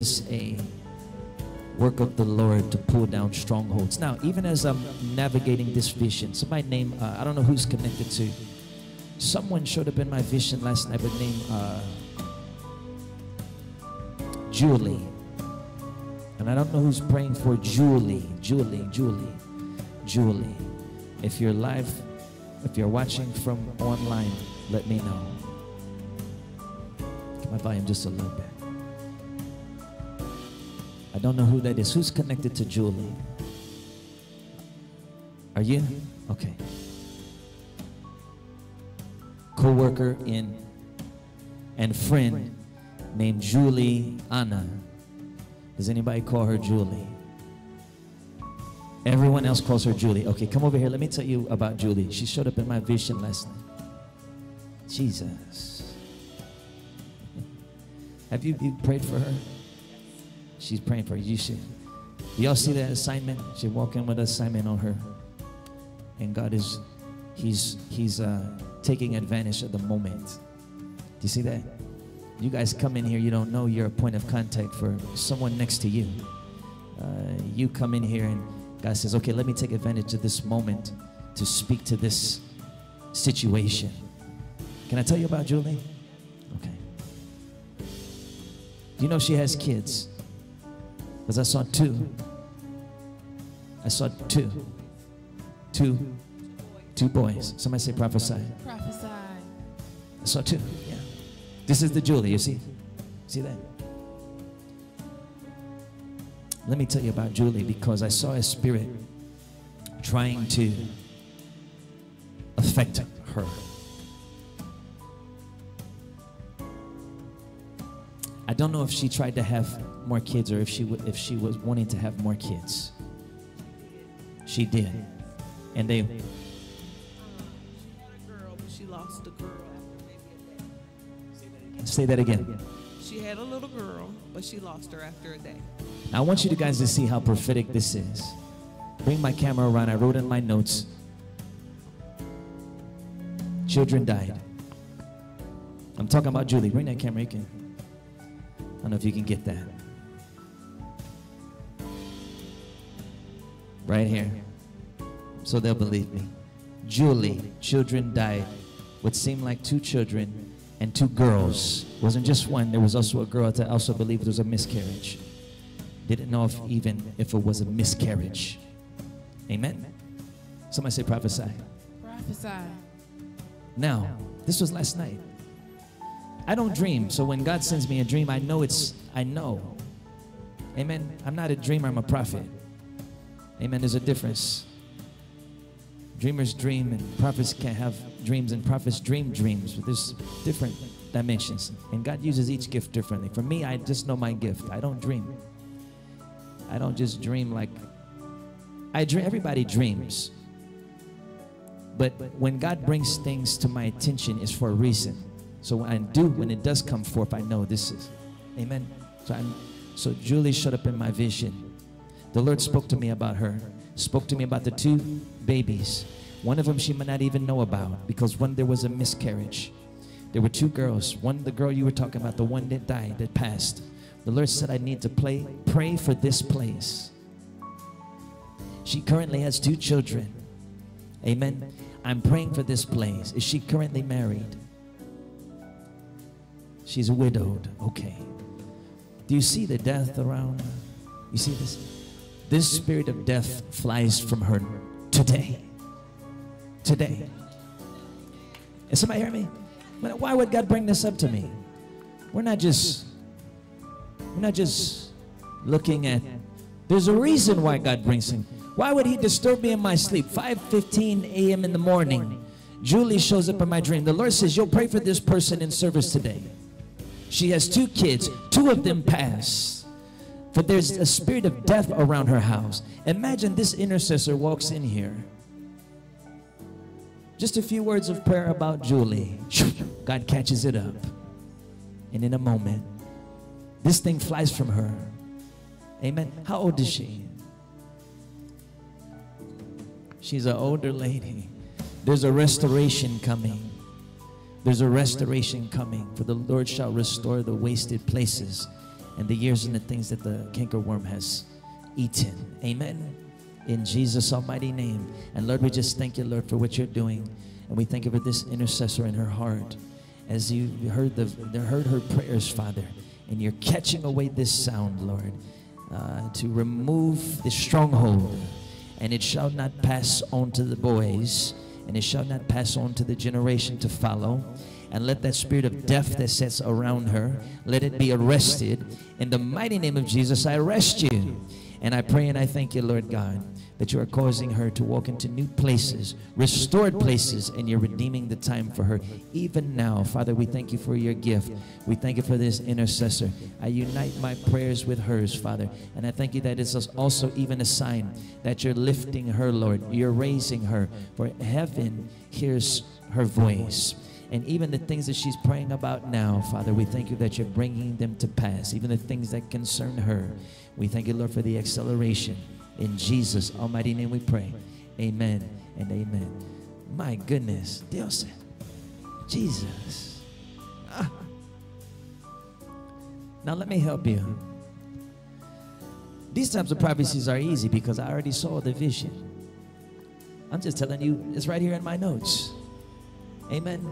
is a work of the Lord to pull down strongholds. Now, even as I'm navigating this vision, somebody name, uh, I don't know who's connected to, someone showed up in my vision last night, but name uh, Julie. And I don't know who's praying for Julie, Julie, Julie, Julie. If you're live, if you're watching from online, let me know. Get my volume just a little bit. I don't know who that is. Who's connected to Julie? Are you? Okay. Co-worker in and friend named Julie Anna. Does anybody call her Julie? Everyone else calls her Julie. Okay, come over here. Let me tell you about Julie. She showed up in my vision last night. Jesus. Have you, you prayed for her? She's praying for you. You. Y'all see that assignment? She walking with assignment on her, and God is, He's He's uh, taking advantage of the moment. Do you see that? You guys come in here, you don't know you're a point of contact for someone next to you. Uh, you come in here, and God says, "Okay, let me take advantage of this moment to speak to this situation." Can I tell you about Julie? Okay. You know she has kids. Because I saw two. I saw two. Two. Two boys. Somebody say prophesy. Prophesy. I saw two. Yeah. This is the Julie, you see? See that? Let me tell you about Julie because I saw a spirit trying to affect her. I don't know if she tried to have more kids or if she if she was wanting to have more kids. She did, and they. She had a girl, but she lost the girl after maybe a day. Say that again. She had a little girl, but she lost her after a day. Now I want you guys to see how prophetic this is. Bring my camera around. I wrote in my notes. Children died. I'm talking about Julie. Bring that camera. You can. I don't know if you can get that. Right here. So they'll believe me. Julie, children died. What seemed like two children and two girls. Wasn't just one. There was also a girl that I also believed it was a miscarriage. Didn't know if even if it was a miscarriage. Amen. Somebody say prophesy. Prophesy. Now, this was last night. I don't dream, so when God sends me a dream, I know it's, I know. Amen. I'm not a dreamer, I'm a prophet. Amen. There's a difference. Dreamers dream, and prophets can't have dreams, and prophets dream dreams, but there's different dimensions. And God uses each gift differently. For me, I just know my gift. I don't dream. I don't just dream like I dream. Everybody dreams. But when God brings things to my attention, it's for a reason. So when I do, when it does come forth, I know this is. Amen. So I'm so Julie showed up in my vision. The Lord spoke to me about her. Spoke to me about the two babies. One of them she might not even know about because when there was a miscarriage. There were two girls. One the girl you were talking about, the one that died, that passed. The Lord said I need to play, pray for this place. She currently has two children. Amen. I'm praying for this place. Is she currently married? She's widowed. Okay. Do you see the death around? You see this? This spirit of death flies from her today. Today. Is somebody hear me? Why would God bring this up to me? We're not just we're not just looking at there's a reason why God brings him. Why would he disturb me in my sleep? 5:15 a.m. in the morning. Julie shows up in my dream. The Lord says, "You'll pray for this person in service today." She has two kids. Two of them pass. But there's a spirit of death around her house. Imagine this intercessor walks in here. Just a few words of prayer about Julie. God catches it up. And in a moment, this thing flies from her. Amen. How old is she? She's an older lady. There's a restoration coming. There's a restoration coming, for the Lord shall restore the wasted places and the years and the things that the cankerworm has eaten. Amen. In Jesus' almighty name. And Lord, we just thank you, Lord, for what you're doing. And we thank you for this intercessor in her heart. As you heard the heard her prayers, Father, and you're catching away this sound, Lord, uh, to remove the stronghold. And it shall not pass on to the boys, and it shall not pass on to the generation to follow. And let that spirit of death that sits around her let it be arrested. In the mighty name of jesus i arrest you and i pray and i thank you lord god that you are causing her to walk into new places restored places and you're redeeming the time for her. Even now father we thank you for your gift. We thank you for this intercessor. I unite my prayers with hers father. And i thank you that it's also even a sign that you're lifting her lord. You're raising her for heaven hears her voice and even the things that she's praying about now, Father, we thank you that you're bringing them to pass. Even the things that concern her. We thank you, Lord, for the acceleration. In Jesus' almighty name we pray. Amen and amen. My goodness. Dios. Jesus. Ah. Now let me help you. These types of prophecies are easy because I already saw the vision. I'm just telling you, it's right here in my notes. Amen.